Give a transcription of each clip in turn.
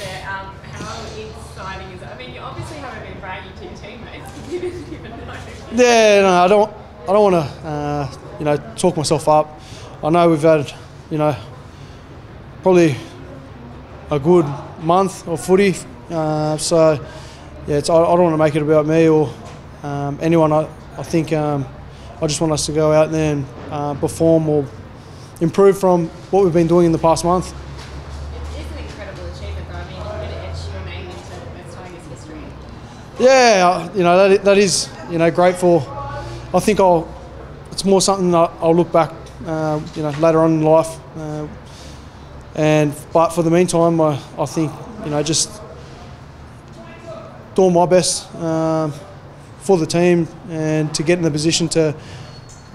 there. Um, how exciting is it? I mean, you obviously haven't been bragging to your teammates. Yeah, no, I don't. I don't want to, uh, you know, talk myself up. I know we've had, you know, probably a good month of footy. Uh, so, yeah, it's, I, I don't want to make it about me or um, anyone. I, I think um, I just want us to go out there and uh, perform or improve from what we've been doing in the past month. Yeah, you know that, that is you know great for. I think I'll. It's more something that I'll look back, uh, you know, later on in life. Uh, and but for the meantime, I, I think you know just doing my best um, for the team and to get in the position to,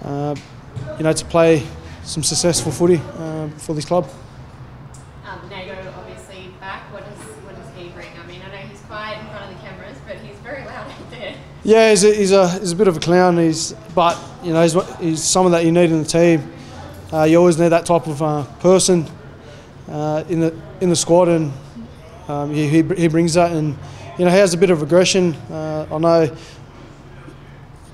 uh, you know, to play some successful footy um, for this club. Um, Nago, obviously, back. What does, what does he bring? I mean, I know he's quiet in front of the cameras, but he's very loud out there. Yeah, he's a, he's a, he's a bit of a clown. He's, but you know, he's, he's someone that you need in the team. Uh, you always need that type of uh, person uh, in the in the squad, and um, he, he he brings that. And you know, he has a bit of aggression. Uh, I know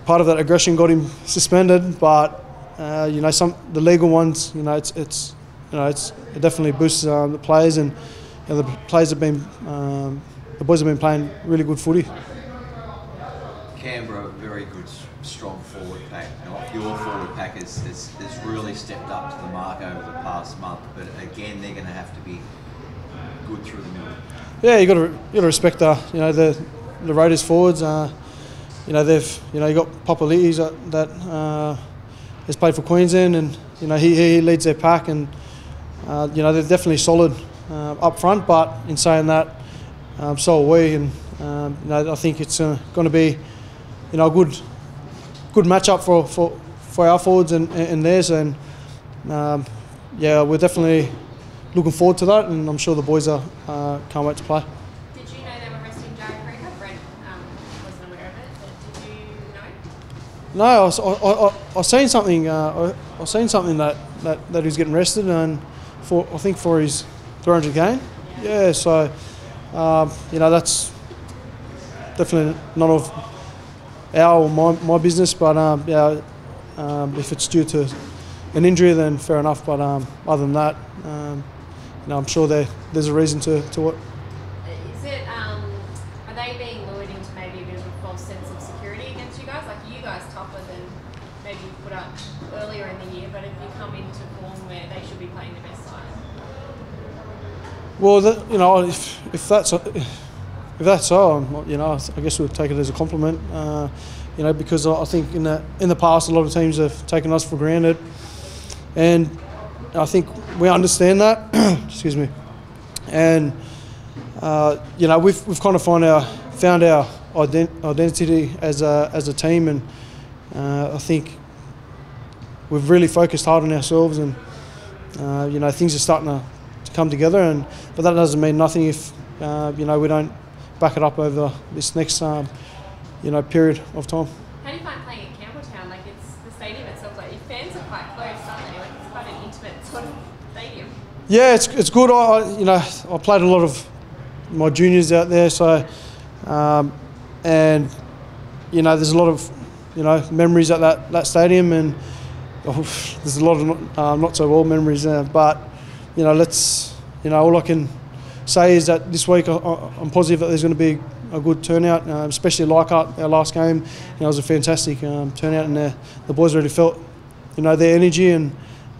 part of that aggression got him suspended, but uh, you know, some the legal ones, you know, it's it's you know, it's it definitely boosts um, the players, and you know, the players have been um, the boys have been playing really good footy. Canberra, very good, strong forward pack. Your forward pack has, has, has really stepped up to the mark over the past month, but again, they're going to have to be good through the middle. Yeah, you got to you got to respect the you know the the Raiders forwards. Uh, you know they've you know you got Papalii that, that uh, has played for Queensland, and you know he, he leads their pack, and uh, you know they're definitely solid uh, up front. But in saying that, um, so are we, and um, you know I think it's uh, going to be you know a good good matchup for for, for our forwards and, and theirs, and um, yeah, we're definitely looking forward to that, and I'm sure the boys are uh, can't wait to play. Did you know they were resting Jarrod Croker? Brent um, wasn't aware of it, but did you know? No, I, was- I, I, I, seen something. Uh, I, I seen something that, that, that he's getting rested, and for I think for his 300 game. Yeah, so um, you know that's definitely none of our or my, my business, but um, yeah, um, if it's due to an injury, then fair enough. But um, other than that, um, you know, I'm sure there there's a reason to to what. Is it, um, are they being lured into maybe a bit of a false sense of security against you guys? Like you guys tougher than maybe you put up earlier in the year, but if you come into form where they should be playing the best side? Well, that, you know, if, if that's if that's so, you know, I guess we'll take it as a compliment. Uh, you know, because I I think in the in the past, a lot of teams have taken us for granted, and I think we understand that. excuse me, and uh, you know, we've we've kind of found our found our ident- identity as a as a team, and uh, I think we've really focused hard on ourselves, and uh, you know, things are starting to, to come together, and but that doesn't mean nothing if uh, you know we don't back it up over this next um, you know period of time. How do you find playing at Campbelltown? Like it's the stadium itself, like your fans are quite close, aren't they? Like it's quite an intimate sort of stadium. Yeah, it's, it's good. I, you know I played a lot of my juniors out there, so um, and you know there's a lot of you know memories at that, that stadium, and oh, there's a lot of not, uh, not so well memories there. But you know let's you know all I can say is that this week I, I'm positive that there's going to be a good turnout, uh, especially Leichhardt, our last game. You know, it was a fantastic um, turnout, and the, the boys really felt you know their energy, and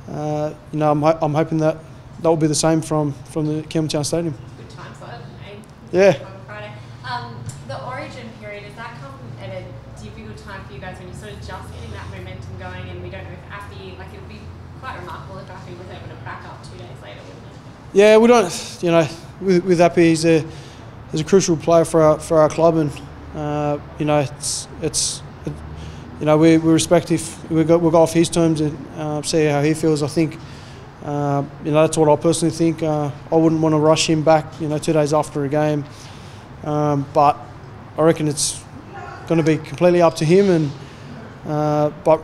uh, you know I'm, ho- I'm hoping that that will be the same from from the Campbelltown Stadium. Good time slot, eh? Yeah. On Friday. Um, the origin period, does that come at a difficult time for you guys when you're sort of just getting that momentum going and we don't know if Appy, like it would be quite remarkable if Appy was able to back up two days later, wouldn't it? Yeah, we don't. You know, with with Appy, he's a he's a crucial player for our for our club, and uh, you know it's it's it, you know we, we respect if we go we'll go off his terms and uh, see how he feels. I think. Uh, you know that's what I personally think. Uh, I wouldn't want to rush him back. You know, two days after a game, um, but I reckon it's going to be completely up to him. And uh, but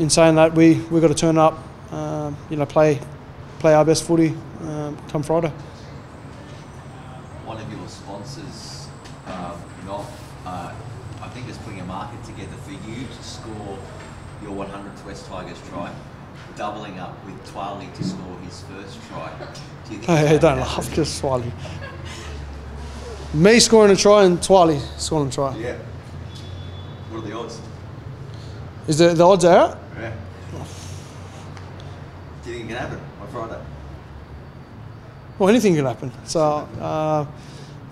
in saying that, we we got to turn up. Um, you know, play play our best footy come Friday. One of your sponsors, um, not, uh, I think is putting a market together for you to score your 100th West Tigers try, doubling up with Twali to score his first try. Do you Hey, hey, don't laugh, just Twali. Me scoring a try and Twali scoring a try. Yeah. What are the odds? Is the, the odds out? Yeah. Do you think it can happen on Friday? Well, anything can happen. So, uh,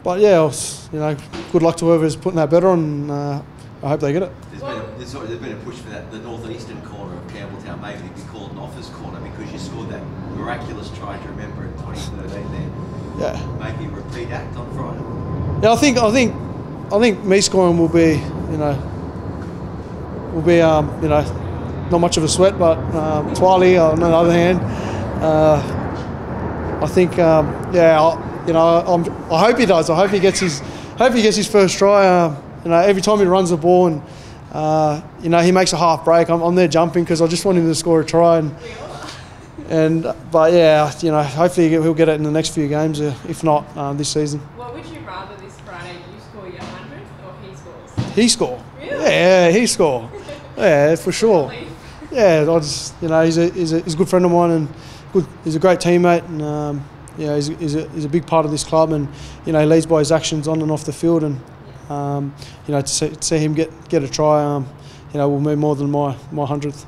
but yeah, was- you know, good luck to whoever's putting that bet on. Uh, I hope they get it. There's been, a, there's, there's been a push for that, the northeastern corner of Campbelltown maybe to be called a Nofo's corner because you scored that miraculous try to remember in 2013 there. Yeah. Maybe a repeat act on Friday. Yeah, I think I think I think me scoring will be you know will be um, you know not much of a sweat, but um, Twali on the other hand, uh, I think um, yeah I, you know I'm, I hope he does. I hope he gets his hope he gets his first try. Um, you know every time he runs the ball and uh, you know he makes a half break, I'm, I'm there jumping because I just want him to score a try and. And but yeah, you know, hopefully he'll get it in the next few games. Uh, if not, um, this season. What would you rather this Friday? You score your 100 or he scores? He score. Really? Yeah, he score. Yeah, for sure. Yeah, I just you know he's a he's a, he's a good friend of mine and good. He's a great teammate and um, yeah he's, he's a he's a big part of this club and you know he leads by his actions on and off the field and um, you know to see, to see him get get a try um, you know will mean more than my my hundredth.